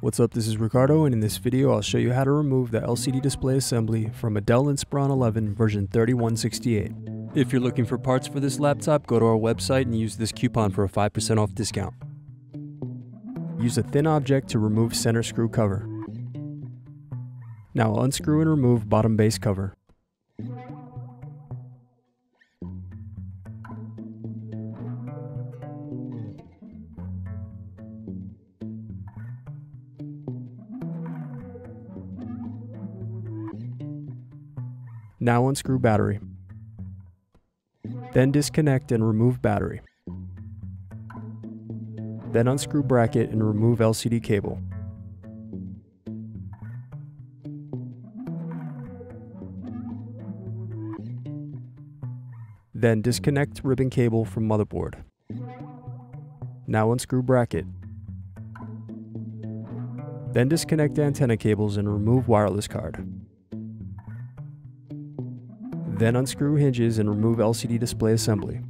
What's up, this is Ricardo, and in this video I'll show you how to remove the LCD display assembly from a Dell Inspiron 11 version 3168. If you're looking for parts for this laptop, go to our website and use this coupon for a 5% off discount. Use a thin object to remove center screw cover. Now unscrew and remove bottom base cover. Now unscrew battery. Then disconnect and remove battery. Then unscrew bracket and remove LCD cable. Then disconnect ribbon cable from motherboard. Now unscrew bracket. Then disconnect antenna cables and remove wireless card. Then unscrew hinges and remove LCD display assembly.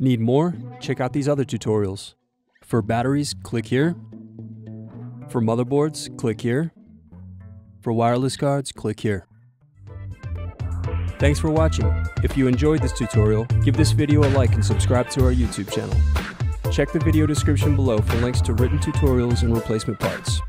Need more? Check out these other tutorials. For batteries, click here. For motherboards, click here. For wireless cards, click here. Thanks for watching. If you enjoyed this tutorial, give this video a like and subscribe to our YouTube channel. Check the video description below for links to written tutorials and replacement parts.